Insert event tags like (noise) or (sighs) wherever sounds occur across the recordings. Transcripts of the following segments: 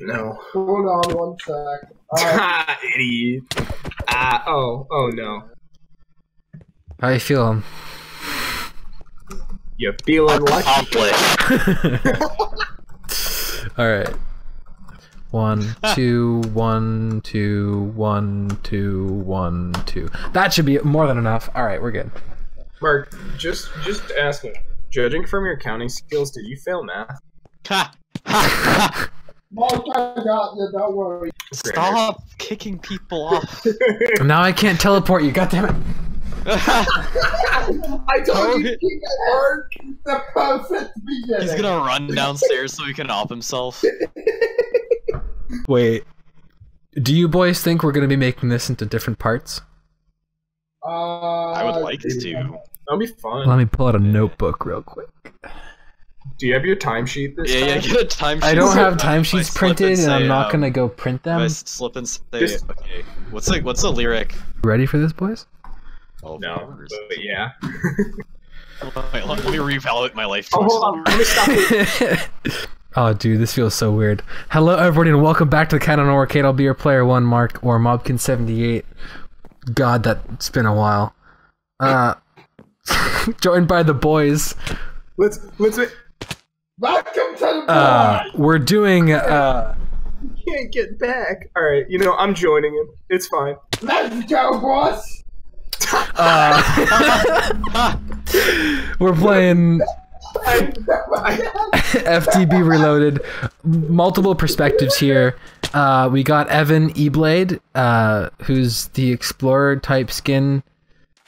No. Hold on one sec. (laughs) Uh, Ah, idiot. Ah, oh, oh no. How you feeling? You feeling lucky? All right. One, (laughs) two, one, two, one, two, one, two. That should be more than enough. All right, we're good. Mark, just just asking. Judging from your counting skills, did you fail math? Ha! Ha! I got you. Don't worry. Stop kicking people off. (laughs) Now I can't teleport you. God damn it. I told you, (laughs) keep it work. The perfect beginning. He's gonna run downstairs so he can off himself. Wait. Do you boys think we're gonna be making this into different parts? Uh, I would like to. That'll be fun. Let me pull out a notebook real quick. Do you have your timesheet this Yeah, yeah, time? get a timesheet. I don't have timesheets printed, and say, I'm not um, gonna go print if I them. slip and say, Just- okay, what's the what's the lyric? Ready for this, boys? Oh, No, but yeah. Wait, let, let me reevaluate my life Oh, hold on. Let me stop you. (laughs) oh, dude, this feels so weird. Hello, everybody, and welcome back to the Canon Arcade. I'll be your player one, Mark, or Mobkin78. God, that's been a while. Uh, (laughs) joined by the boys. Let's let's. Welcome to the Uh, we're doing. Uh, (laughs) Can't get back. All right, you know I'm joining him. It's fine. Let's go, boss. uh, (laughs) we're playing (laughs) FTB Reloaded. Multiple perspectives here. Uh, we got Evan Eblade, uh, who's the explorer type skin.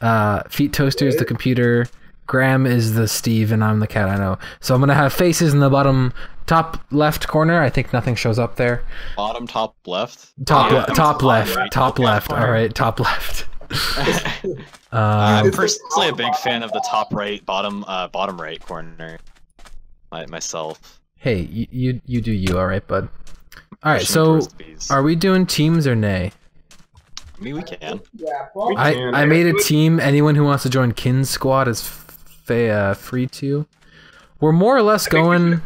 Uh, Feet Toaster is the computer. Graham is the Steve, and I'm the cat. I know. So I'm gonna have faces in the bottom top left corner. I think nothing shows up there. Bottom, top, left. Top Yeah, le- top left. right? Top Okay, left. fine. All right. Top left. (laughs) I'm Um, personally a big fan of the top right, bottom, uh, bottom right corner. My, myself. hey, you, you you do you. All right, bud. All right. Pushing So towards the bees. are we doing teams or nay? I mean, we can. Yeah, boss. I, can, I made a team. Anyone who wants to join Kin's squad is fa- uh, free to. We're more or less think we going. should-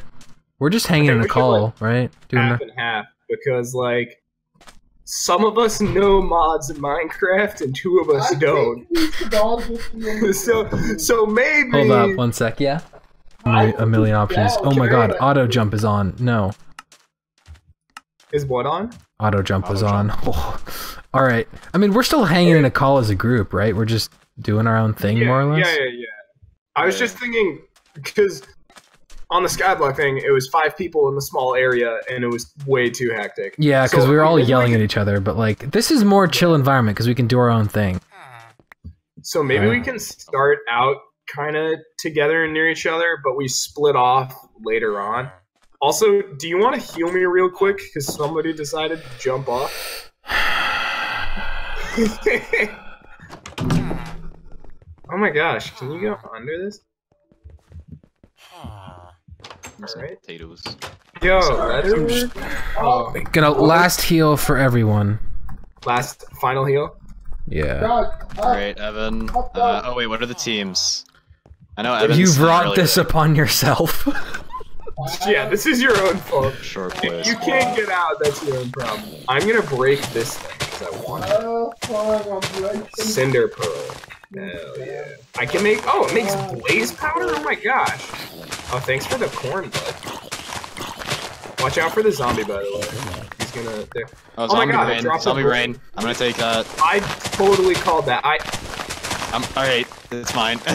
We're just hanging in a we should, call, right? Doing half a, and half because like some of us know mods in Minecraft and two of us I don't. think we should all just be in (laughs) So so maybe hold up one sec. Yeah. A million, a million options. Oh my god! Auto jump is on. No, is what on? auto jump was Auto on. Oh. (laughs) All right. I mean, we're still hanging in a call as a group, right? We're just doing our own thing, yeah, more or less. Yeah, yeah, yeah. I was just thinking because on the Skyblock thing, it was five people in the small area, and it was way too hectic. Yeah, because So, we were all yelling at each other, but like this is more chill environment because we can do our own thing. So maybe we Uh. can start out kind of together and near each other, but we split off later on. Also, do you want to heal me real quick? Because somebody decided to jump off. (sighs) (laughs) oh my gosh, can you go under this? Some Alright. potatoes. Yo, letter? Oh, Gonna last heal for everyone. Last final heal. Yeah. God. Uh, Evan. Uh, oh wait, what are the teams? I know Evan. You brought this upon yourself. (laughs) Yeah, this is your own fault. Short If boys. you can't get out, that's your own problem. I'm gonna break this thing because I want it. Fine, I'm breaking- Cinder Pearl. Hell yeah. I can make. Oh, it makes blaze powder? Oh my gosh. Oh, thanks for the corn, bud. Watch out for the zombie, by the way. He's gonna. There. Oh, Oh my God, I rain. dropped Zombie the- rain. I'm gonna take that. I totally called that. I. I'm alright. It's fine. (laughs)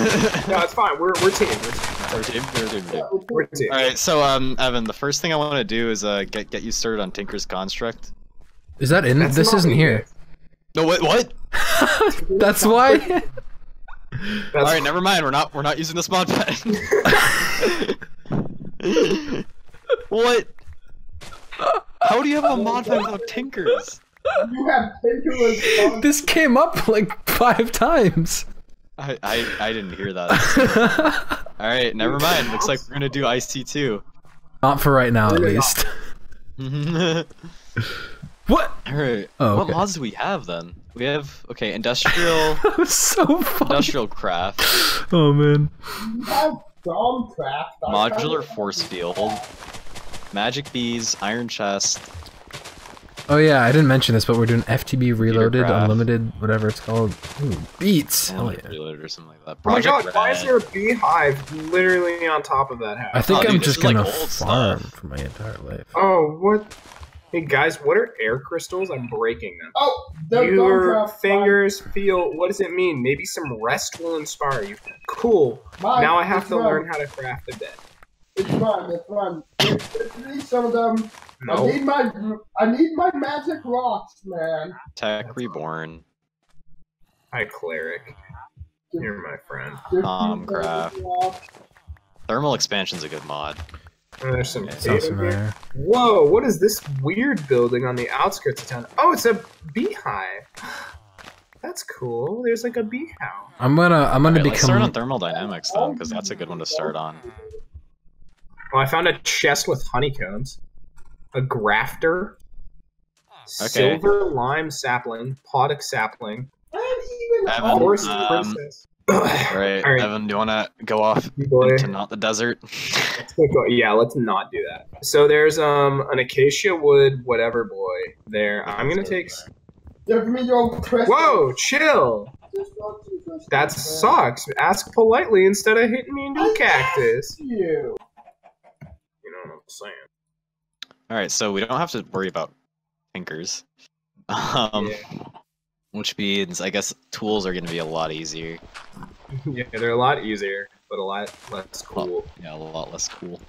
No, it's fine. We're, we're team. We're team. We're team. We're team. We're team. We're team. All right, so um, Evan, the first thing I want to do is uh get get you started on Tinker's Construct. Is that in? That's this isn't me, here. No, what? What? (laughs) That's why. (laughs) That's All right, never mind. We're not we're not using this mod pen. (laughs) what? How do you have a mod pen without Tinkers? You have Tinker's (laughs) this came up like five times. I I, I didn't hear that. (laughs) All right, never mind. Looks like we're gonna do IC2. Not for right now, at least. What? All right. Oh, What mods do we have then? We have okay, industrial, (laughs) so funny. industrial craft, Oh man. You have Thaumcraft. I modular force field, magic bees, iron chest. Oh yeah, I didn't mention this, but we're doing FTB Reloaded, Craft. Unlimited, whatever it's called. Ooh, beats. Hell Unlimited yeah. reload or something like that. Oh my Project god, why is there a beehive literally on top of that house? I think Oh, I'm dude, just gonna old farm stuff. for my entire life. Oh, what? Hey guys, what are air crystals? I'm breaking them. Oh, they're Your gone, fingers feel. What does it mean? Maybe some rest will inspire you. Cool. Mine, Now I have it's to mine. learn how to craft a bed. It's fine. It's fine. Let's, let's need some of them. No. I need my I need my magic rocks, man. Tech Reborn. Hi, cleric. You're my friend. Give me Um, craft. rocks. Thermal expansion's a good mod. Oh, there's some Yeah, Sounds data here. familiar. Whoa, what is this weird building on the outskirts of town? Oh, it's a beehive. That's cool. There's like a bee house. I'm gonna I'm gonna Alright, let's start on become thermodynamics though, because that's a good one to start on. Oh, I found a chest with honeycombs. A grafter. Okay. Silver lime sapling. Potic sapling. And even Evan, all- Forest princess. Right, Alright. Evan, do you want to go off Boy. to not the desert? Yeah, let's not do that. So there's um an acacia wood whatever boy there. I'm gonna take. give me your crystals. Whoa, chill. Just want some crystals, That sucks. Ask politely instead of hitting me into I a cactus. You. You know what I'm saying? All right, so we don't have to worry about tinkers, (laughs) um, Yeah. Which means I guess tools are going to be a lot easier. (laughs) yeah, they're a lot easier, but a lot less cool. Yeah, a lot less cool.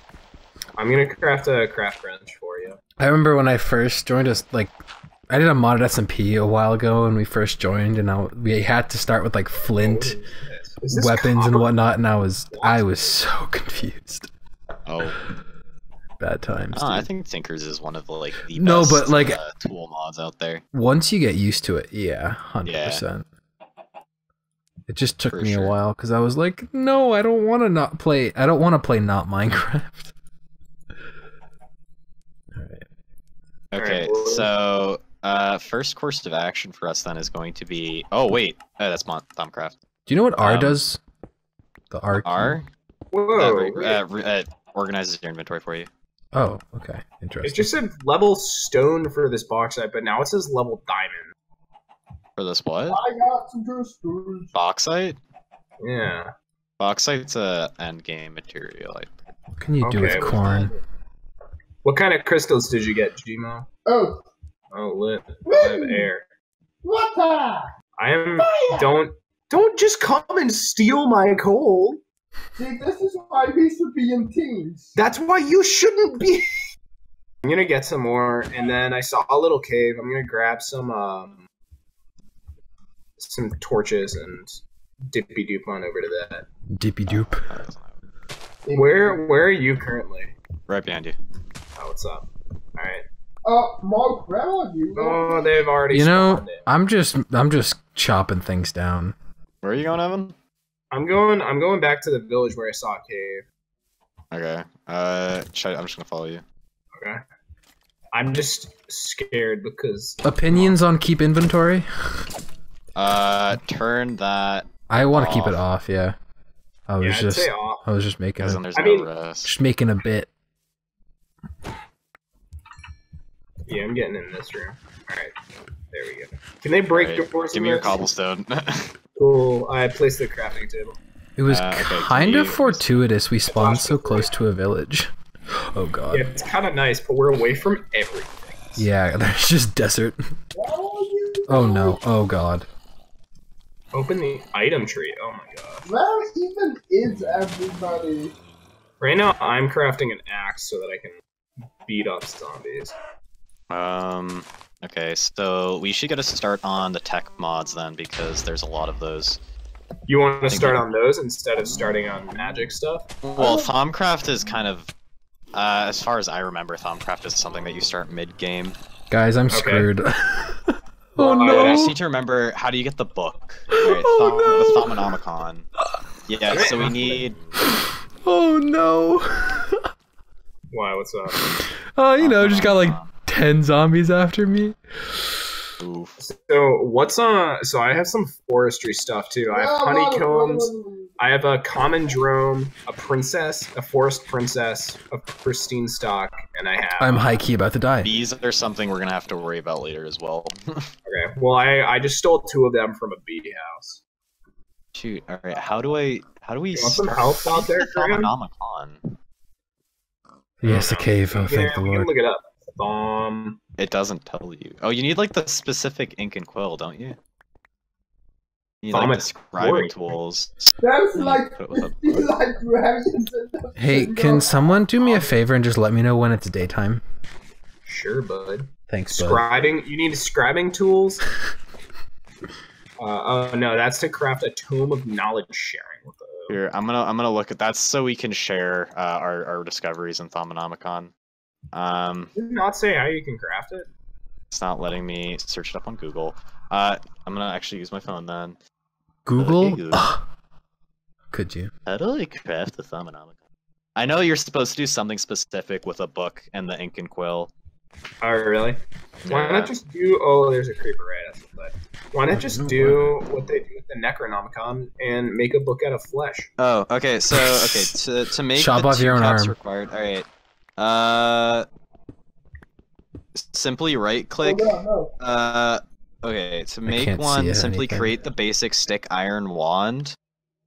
I'm gonna craft a craft wrench for you. I remember when I first joined us, like, I did a mod at SMP a while ago when we first joined, and I, we had to start with like flint Is this weapons and whatnot, and I was I was so (laughs) confused. Oh, Bad times. Ah, I think tinkers is one of the like the No, best, but, like- uh, tool mods out there. Once you get used to it, yeah, hundred percent. It just took For me sure. a while because I was like, no, I don't want to not play. I don't want to play not Minecraft. (laughs) All right. Okay, well- so uh, first course of action for us then is going to be. Oh wait, uh, that's Mon- Thaumcraft. Do you know what R Um, does? The R. R Whoa! uh, re- uh, re- uh, organizes your inventory for you. Oh, okay, Interesting. it just said level stone for this box set, but now it says level diamond. For this what? I got some crystals. Bauxite. Yeah. Bauxite's a end game material. I What can you do Okay, with well, corn? What kind of crystals did you get, Gmo? Oh, Oh, lit. I have air. what the? I am. Fire! Don't. Don't just come and steal my coal. See, this is why we should be in teams. That's why you shouldn't be. I'm gonna get some more, and then I saw a little cave. I'm gonna grab some um, some torches and dippy doop on over to that. Dippy doop. Where Where are you currently? Right behind you. Oh, what's up? All right. Uh, Mark, where are you? Oh, they've already. You know, spawned. I'm just I'm just chopping things down. Where are you going, Evan? I'm going. I'm going back to the village where I saw a cave. Okay. Uh, should I- I'm just gonna follow you. Okay. I'm just scared because Opinions on keep inventory? Uh, turn that I want to keep it Off. off. Yeah. I was yeah, I'd just say off. I was just making because a, then there's I mean- rest. just making a bit. Yeah, I'm getting in this room. All right. There we go. Can they break Alright, doors? Give in me your this? cobblestone. (laughs) Cool. I placed the crafting table. It was Uh, okay, kind of fortuitous we spawned so close to a village. Oh god. Yeah, it's kind of nice, but we're away from everything. Yeah, (laughs) there's just desert. Where are you? Oh no. Oh god. Open the item tree. Oh my god. Where even is everybody? Right now, I'm crafting an axe so that I can beat up zombies. um. Okay, so we should get a start on the tech mods then, because there's a lot of those. You want to start on those instead of starting on magic stuff? Well, Thaumcraft is kind of, uh, as far as I remember, Thaumcraft is something that you start mid-game. Guys, I'm Okay. screwed. (laughs) (laughs) oh Well, I I just need to remember how do you get the book? (laughs) Right, Oh, Thom- the Thaumonomicon. Yeah, so we need. Oh no. Why? What's up? Oh, you know, just got like 10 zombies after me. Oof. So what's on? So I have some forestry stuff too. I have honeycombs. where- where- I have a common drone, a princess, a forest princess, a pristine stock, and I have. I'm high key about to die. These are something we're gonna have to worry about later as well. (laughs) Okay. Well, I I just stole two of them from a bee house. Shoot. All right. How do I? How do we? You want some help out there, (laughs) the Graham? Yes, a cave. Oh, yeah, thank the we can Lord. look it up. Um. It doesn't tell you. Oh, you need like the specific ink and quill, don't you? You need like Thaumat- describing tools. That's like put it with a- (laughs) you like dragons and the Hey, can someone do me a favor and just let me know when it's daytime? Sure, bud. Thanks, bud. Scribing. You need scribing tools. (laughs) Uh, oh no, that's to craft a tome of knowledge sharing. What the? Here, I'm gonna I'm gonna look at that's so we can share uh, our our discoveries in Thaumonomicon. Um, Did it not say how you can craft it? it's not letting me search it up on Google. Uh, I'm gonna actually use my phone then. Google? Okay, Google. (coughs) Could you? How do I craft the Thaumonomicon? I know you're supposed to do something specific with a book and the ink and quill. Oh really? Why not just do? Oh, there's a creeper right outside. But why not just do what they do with the Necronomicon and make a book out of flesh? Oh, okay. So, okay, to to make Chop the off two your own caps arm. required. All right. Uh, simply right click. Oh, no, no. Uh, okay. To make one, simply anything. create the basic stick iron wand,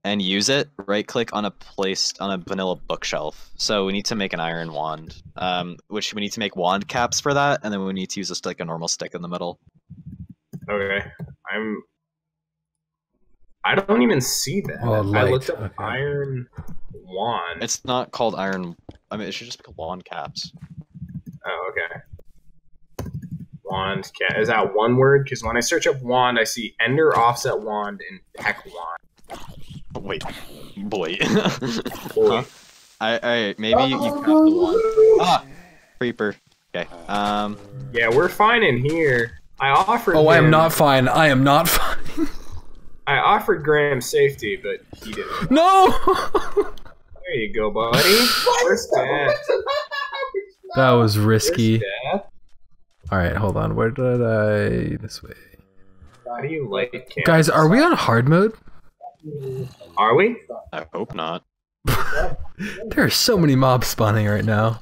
and use it. Right click on a placed on a vanilla bookshelf. So we need to make an iron wand. Um, which we need to make wand caps for that, and then we need to use just like a normal stick in the middle. Okay, I'm. I don't even see that. Oh, I light, looked up okay. iron wand. It's not called iron. I mean, it should just be called wand caps. Oh, okay. Wand cat is that one word? Because when I search up wand, I see Ender offset wand and heck wand. Wait, boy. (laughs) Boy. Huh? I, I maybe you craft the wand. Ah, creeper. Okay. Um. Yeah, we're fine in here. I offered. Oh, I am not fine. I am not fine. I offered Graham safety, but he didn't. no! (laughs) There you go, buddy. First death. (laughs) that was risky. Alright, hold on. Where did I. This way. How do you like it, Guys, are we on hard mode? Are we? I hope not. (laughs) There are so many mobs spawning right now.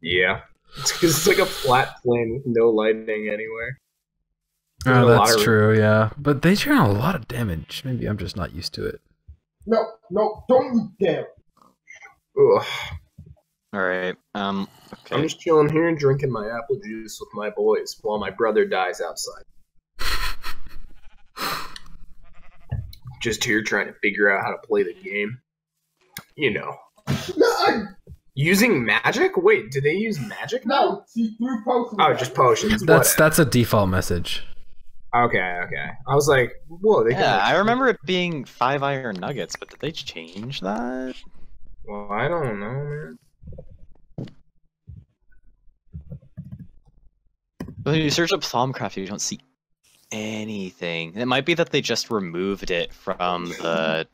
Yeah. It's (laughs) because it's like a flat plane with no lighting anywhere. There's Oh, that's true, yeah. But they turn a lot of damage. Maybe I'm just not used to it. No, no, don't you dare. Ugh. All right. Um. I'm just chilling here and drinking my apple juice with my boys while my brother dies outside. Just here trying to figure out how to play the game. You know. No, Using magic? Wait, do they use magic now? no, she threw potions. Oh, just potions. That's What? that's a default message. Okay, okay. I was like, whoa, they can, Yeah, like- I remember it being five iron nuggets, but did they change that? Well, I don't know, man. When you search up Thaumcraft, you don't see anything. It might be that they just removed it from the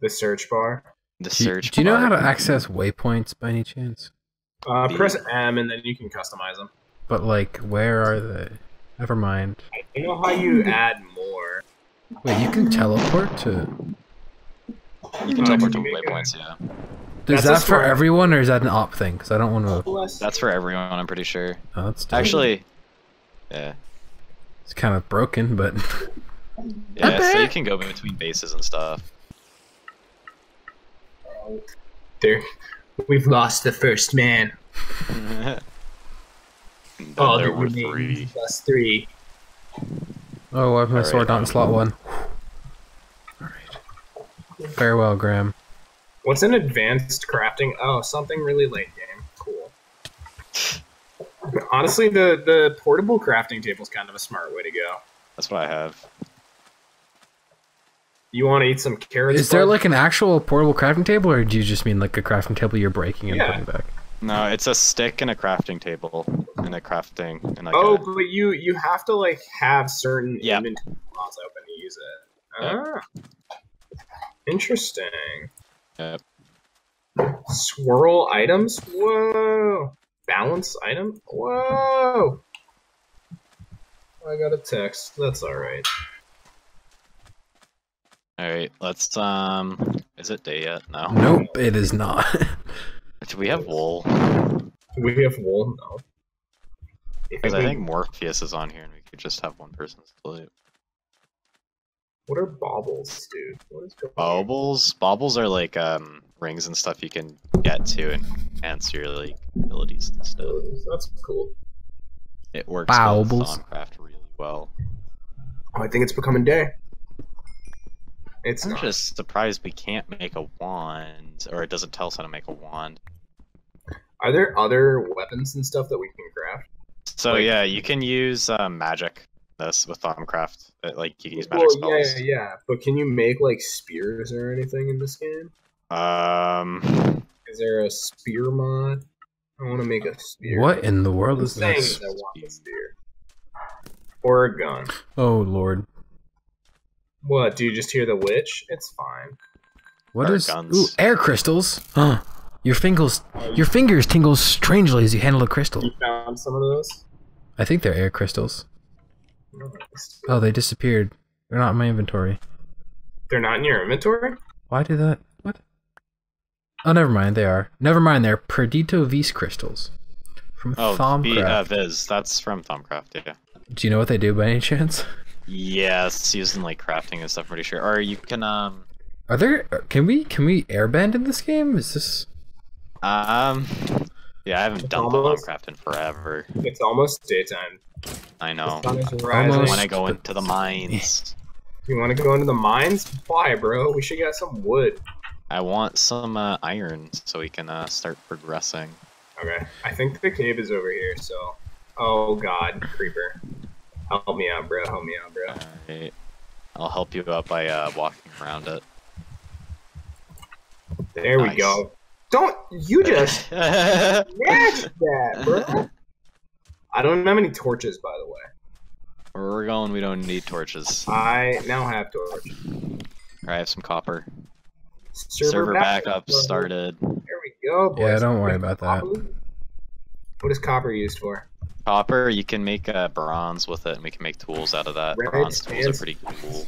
The search bar. the Do you, search. do you know how to access waypoints by any chance? Uh, press M and then you can customize them. But like, where are they? Never mind. You know how you (laughs) add more. Wait, you can teleport to. You can teleport to waypoints. Yeah, Is That's that for everyone or is that an op thing? Because I don't want to. That's for everyone. I'm pretty sure. Oh, that's dope. Actually, yeah, it's kind of broken, but (laughs) yeah. So you can go between bases and stuff. there. We've lost the first man. (laughs) Then Oh, there there were three. plus three. oh, I have my Alright. sword out in slot one. All right. Farewell, Graham. What's an advanced crafting? Oh, something really late game. Cool. Honestly, the the portable crafting table is kind of a smart way to go. That's what I have. You want to eat some carrots? Is there bud? like an actual portable crafting table, or do you just mean like a crafting table you're breaking and Yeah. putting back? No, it's a stick and a crafting table and a crafting and like Oh, a, but you you have to like have certain Yeah. inventory slots open to use it. Yeah. Ah, interesting. Yep. Swirl items. Whoa. Balance item. Whoa. I got a text. That's all right. All right, let's um. Is it day yet? No. Nope, it is not. (laughs) Do we have wool? We have wool. No. You Because I think Morpheus is on here, and we could just have one person sleep. What are baubles, dude? What is going? Baubles, baubles are like um rings and stuff you can get to and enhance your like abilities and stuff. That's cool. It works with Baubles. Thaumcraft really well. Oh, I think it's becoming day. It's I'm not. just surprised we can't make a wand, or it doesn't tell us how to make a wand. Are there other weapons and stuff that we can craft? So Like- yeah, you can use uh, magic. This with Thaumcraft, Uh, like you can use magic Well, yeah, spells. yeah, yeah. But can you make like spears or anything in this game? Um, Is there a spear mod? I want to make a spear. what in the world is this? that I want a spear. Or a gun. Oh lord. What? Do you just hear the witch? It's fine. What Or is guns. Ooh, air crystals. Huh. Your fingers your fingers tingle strangely as you handle a crystal. You found some of those? I think they're air crystals. Oh, they disappeared. They're not in my inventory. They're not in your inventory? Why did that? What? Oh, never mind. They are. Never mind. They're Perditio Vis crystals from oh, V, Thaumcraft. uh, Vis, that's from Thaumcraft, yeah. Do you know what they do by any chance? Yes, used in like crafting and stuff. I'm pretty sure. Or you can um Are there? Can we? Can we airbend in this game? Is this? Um yeah, I haven't done Almost. Thaumcraft in forever. It's almost daytime. I know. The sun is rising. Almost. When I go into the mines, (laughs) You want to go into the mines? Why, bro? We should get some wood. I want some uh, iron so we can uh, start progressing. Okay. I think the cave is over here, so. Oh god, creeper. Help me out, bro. Help me out, bro. Alright. I'll help you out by uh, walking around it. There we go. Don't you just match (laughs) that, bro? I don't have any torches, by the way. Where we're going, we don't need torches. I now have torches. I have some copper. Server, Server backup backup started. There we go. Boys. Yeah, don't worry about that. What is copper used for? Copper, you can make uh, bronze with it, and we can make tools out of that. Red bronze tools are pretty cool.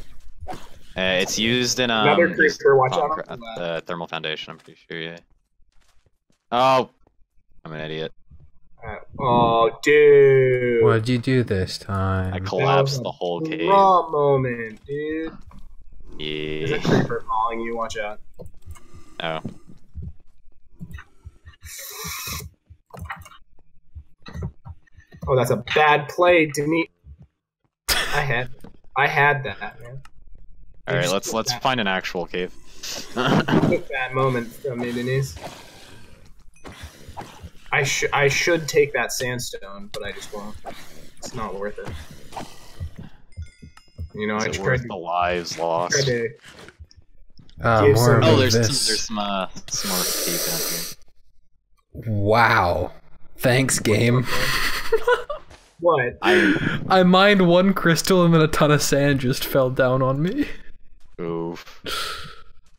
Uh, it's used in um, Another these creeper, watch out on the uh, thermal foundation. I'm pretty sure. Yeah. Oh, I'm an idiot. Uh, oh, dude. What'd you do this time? I collapsed the whole cave. Raw moment, dude. Yeah. There's a Yeah. creeper following you. Watch out. Oh. Oh, that's a bad play, Demi. I had, I had that, man. All right. Let's let's that- find an actual cave. Took that moment from me, Denise. I should, I should take that sandstone, but I just won't. It's not worth it. You know, Is I it tried worth to, the lives tried lost? to more some- Oh, there's this. some, there's some uh, some more cave down here. Wow. Thanks, game. (laughs) what? I I mined one crystal and then a ton of sand just fell down on me. oof.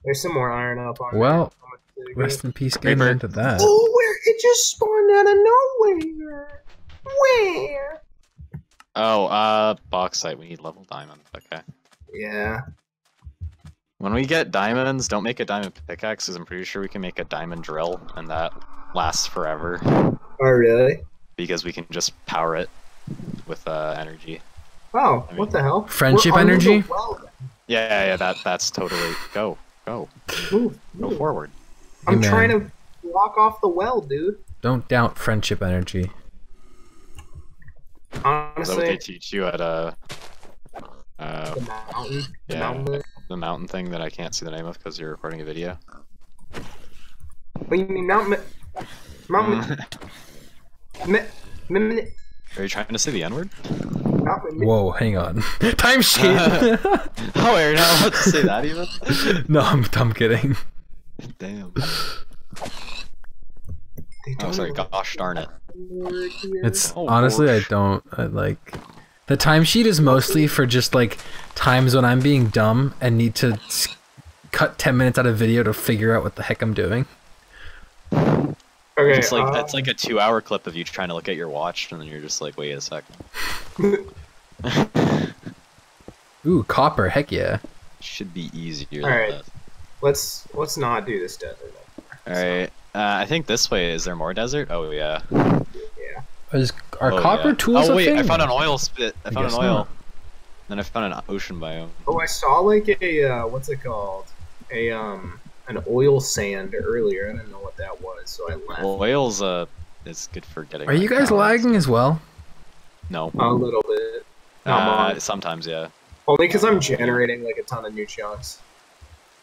There's some more iron up on. Well, there. Rest in peace, getting Creeper. into that. Oh, where it just spawned out of nowhere. Where? Oh, uh, bauxite. We need level diamond. Okay. Yeah. When we get diamonds, don't make a diamond pickaxe, because I'm pretty sure we can make a diamond drill, and that lasts forever, Oh, really? because we can just power it with uh, energy. Oh, I what the hell? Friendship energy? well. Yeah, yeah, yeah. That that's totally go, go, Move, go move. forward. I'm Hey, trying to block off the well, dude. Don't doubt friendship energy. Is that what they teach you at uh, uh, the mountain, the Yeah. mountain. the mountain thing that I can't see the name of because you're recording a video? What do you mean mountain? Mountain. Mi- mi- mi- Are you trying to say the N word? Whoa, hang on. (laughs) Time (laughs) sheet. Oh, you're not allowed to say that even. (laughs) no, I'm, I'm kidding. Damn. They Oh, don't sorry. Gosh darn it. what word here. It's Oh, honestly, I don't I, like. The timesheet is mostly for just like times when I'm being dumb and need to cut 10 minutes out of video to figure out what the heck I'm doing. okay. It's like uh, that's like a two-hour clip of you trying to look at your watch, and then you're just like, wait a second. (laughs) Ooh, copper, heck yeah. should be easier Alright. than this. Let's let's not do this desert. Alright. Uh, I think this way. Is there more desert? Oh yeah. Yeah. Is, are Oh, copper yeah. tools Oh a wait, thing? I found an oil spit. I I found an oil. not. Then I found an ocean biome. Oh, I saw like a uh, what's it called? A um an oil sand earlier. I didn't know what that was, so I left. Oil's uh, is good for getting. Are you guys balance. lagging as well? No. a little bit. Not Uh, sometimes, yeah. Only because I'm generating like a ton of new chunks.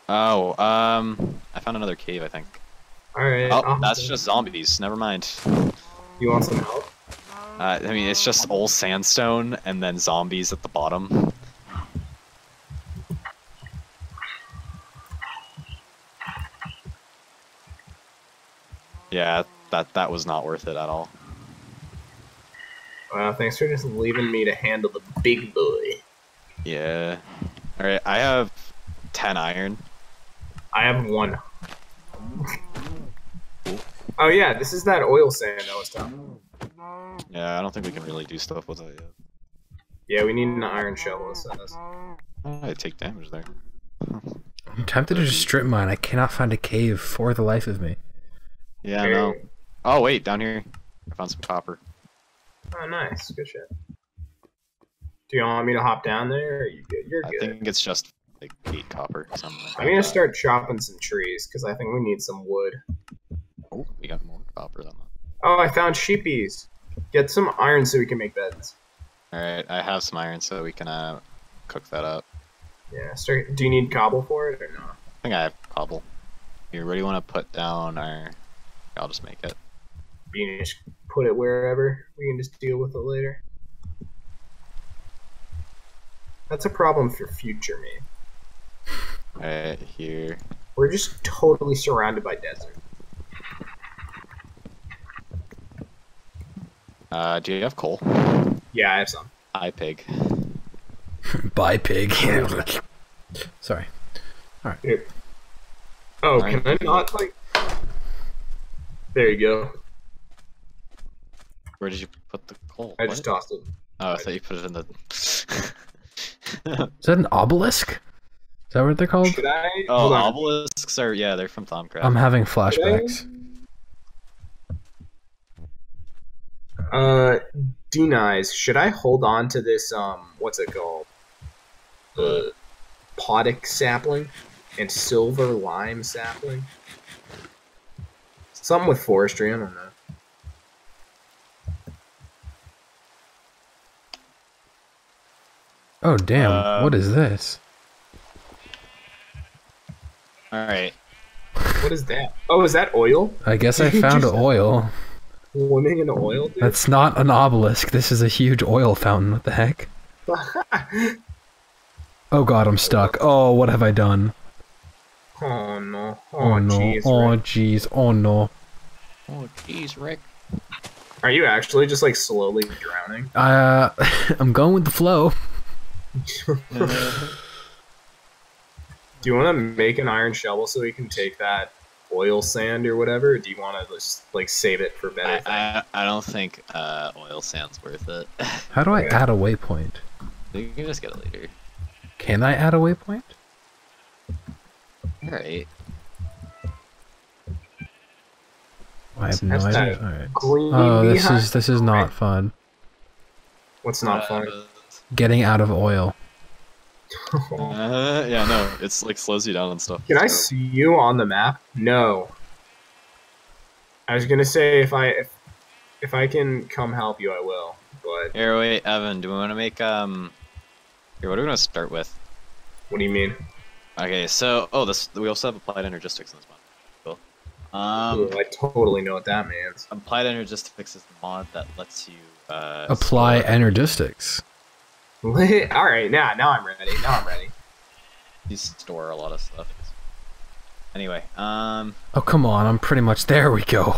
Oh, um, I found another cave. I think. All right. Oh, that's just zombies. Never mind. You want some help? Uh, I mean, it's just old sandstone and then zombies at the bottom. Yeah, that that was not worth it at all. Wow, thanks for just leaving me to handle the big boy. Yeah. All right, I have ten iron. I have one. oh yeah, this is that oil sand I was talking. Yeah, I don't think we can really do stuff with it yet. Yeah, we need an iron shovel. It says. I take damage there. I'm tempted to just strip mine. I cannot find a cave for the life of me. Yeah, I know. Oh wait, down here, I found some copper. Oh, nice. Good shit. Do you want me to hop down there? Or are you good? You're I good. think it's just like eight copper. Something like I'm gonna that. start chopping some trees because I think we need some wood. Oh, we got more copper than that. Oh, I found sheepies. Get some iron so we can make beds. All right, I have some iron, so we can uh cook that up. Yeah. Start. Do you need cobble for it or no? I think I have cobble. You really want to put down our? I'll just make it. You can just put it wherever. We can just deal with it later. That's a problem for future me. Alright, here. We're just totally surrounded by desert. Uh, do you have coal? Yeah, I have some. I pig. Bye, pig. (laughs) (laughs) Sorry. Alright. Here. Oh, can I not like? There you go. Where did you put the coal? I What? just tossed it. Oh, I thought you put it in the. (laughs) Is that an obelisk? Is that what they're called? Should I? oh, obelisks are yeah, they're from Thaumcraft. I'm having flashbacks. Uh, denies. Should I hold on to this? Um, what's it called? The podic sapling and silver lime sapling. Something with forestry. I don't know. Oh damn! Um, what is this? All right. What is that? Oh, is that oil? I guess I (laughs) found oil. Swimming in oil, dude. That's not an obelisk. This is a huge oil fountain. What the heck? (laughs) Oh god, I'm stuck. Oh, what have I done? oh no! Oh, Oh, no. jeez. oh jeez. Oh no. Oh, jeez, Rick. Are you actually just like slowly drowning? Uh, (laughs) I'm going with the flow. Do you want to make an iron shovel so we can take that oil sand or whatever? Or do you want to just like save it for better? I, things? I I don't think uh oil sand's worth it. (laughs) How do I Yeah. add a waypoint? you can just get it later. Can I add a waypoint? All right. I have no That's idea. that Alright. Green Oh, this behind- is this is not fun. What's not fun? Uh, Getting out of oil. Uh, yeah, no, it's like slows you down and stuff. Can I see you on the map? No. I was gonna say if I if, if I can come help you, I will. But Here, wait, Evan. Do we want to make um? Here, what are we gonna start with? what do you mean? Okay, so oh, this we also have applied energistics in this mod. Cool. Um, Ooh, I totally know what that means. applied energistics is the mod that lets you uh Apply store- (laughs) All energistics. right, now now I'm ready. Now I'm ready. you store a lot of stuff. Anyway, um, Oh come on! I'm pretty much there. We go. (laughs)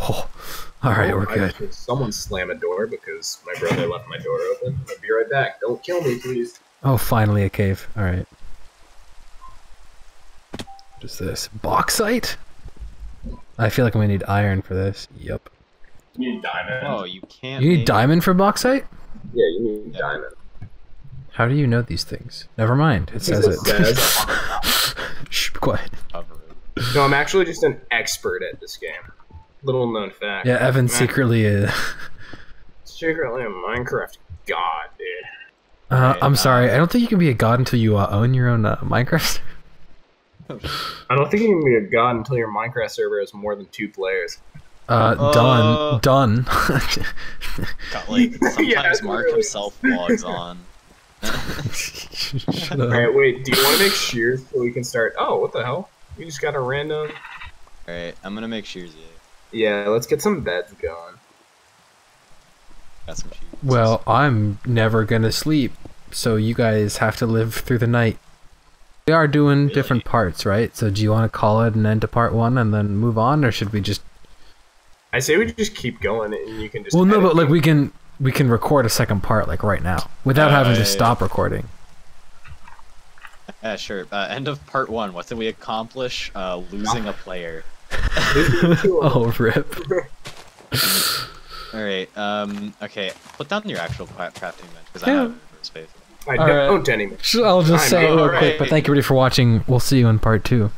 All right, Oh, we're I good. Someone slam a door because my brother left my door open. I'll be right back. Don't kill me, please. Oh, finally a cave. All right. What is this? Bauxite? I feel like I'm gonna need iron for this. Yep. You need diamond. oh, you can't. You need make- diamond for bauxite? Yeah, you need Yeah. diamond. How do you know these things? Never mind. It says it. says (laughs) Shh, be quiet. Cover. No, I'm actually just an expert at this game. Little known fact. Yeah, Evan I'm secretly is. secretly a Minecraft god, dude. Uh, I'm uh, sorry. I don't think you can be a god until you uh, own your own uh, Minecraft. I don't think you can be a god until your Minecraft server has more than two players. Uh, Uh. done. Done. (laughs) Got, like (laughs) sometimes Yeah, Mark really. himself logs on. Shut up. Alright, wait, do you want to make shears so we can start? Oh, what the hell? We just got a random. Alright, I'm gonna make shears. Yeah, Yeah, let's get some beds going. got some shears. Well, I'm never gonna sleep, so you guys have to live through the night. We are doing Really? different parts, right? So do you want to call it an end to part one and then move on, or should we just? I say we just keep going and you can just. Well, no, but like we can we can record a second part like right now without Uh, having to yeah, stop recording. Yeah, sure. Uh, end of part one. What did we accomplish? Uh, losing a player. (laughs) oh, rip. Alright, um, okay. Put down your actual cra- crafting bench, because I Yeah. have space. I Alright. don't anymore. I'll just I say know, real quick, but thank you everybody for watching. We'll see you in part two.